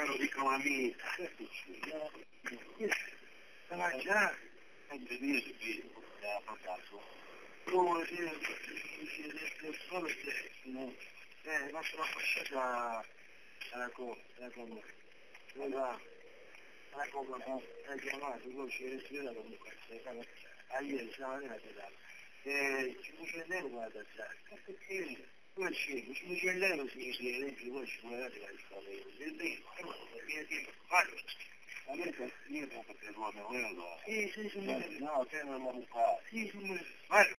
Eh, lo dicono a me. Ma già, è bellissimo, è fantastico. Come le scuole no? Eh, ma sono passata alla cosa, alla cosa. Allora, alla cosa, è chiamato, poi ci è respirato comunque, ieri, stamattina ti dà. Eh, ci fucilano guarda, perché poi ci fucilano si dice, poi la risposta, è vero, perché vale. A l'uomo, quello. Sì, sì, sì, no, lo fa. Sì, sì, vale.